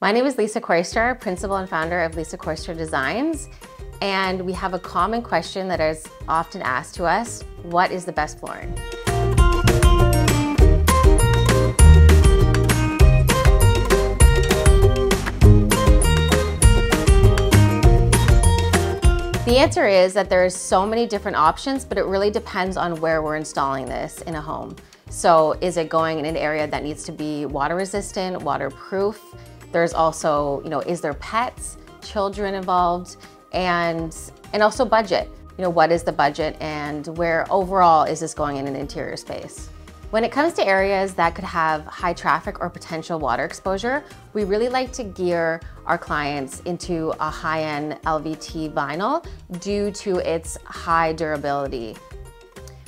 My name is Lisa Kooistra, principal and founder of Lisa Kooistra Designs. And we have a common question that is often asked to us, what is the best flooring? The answer is that there's so many different options, but it really depends on where we're installing this in a home. So is it going in an area that needs to be water resistant, waterproof? There's also, you know, is there pets, children involved, and, and also budget. You know, what is the budget and where overall is this going in an interior space? When it comes to areas that could have high traffic or potential water exposure, we really like to gear our clients into a high-end LVT vinyl due to its high durability.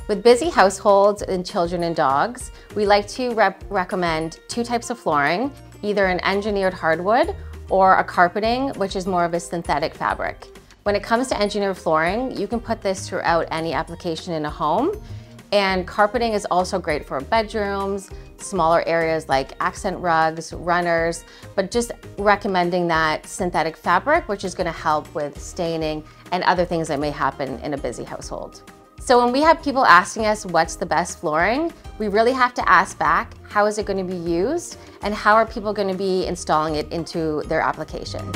With busy households and children and dogs, we like to recommend two types of flooring either an engineered hardwood or a carpeting, which is more of a synthetic fabric. When it comes to engineered flooring, you can put this throughout any application in a home. And carpeting is also great for bedrooms, smaller areas like accent rugs, runners, but just recommending that synthetic fabric, which is gonna help with staining and other things that may happen in a busy household. So when we have people asking us what's the best flooring, we really have to ask back, how is it going to be used and how are people going to be installing it into their application?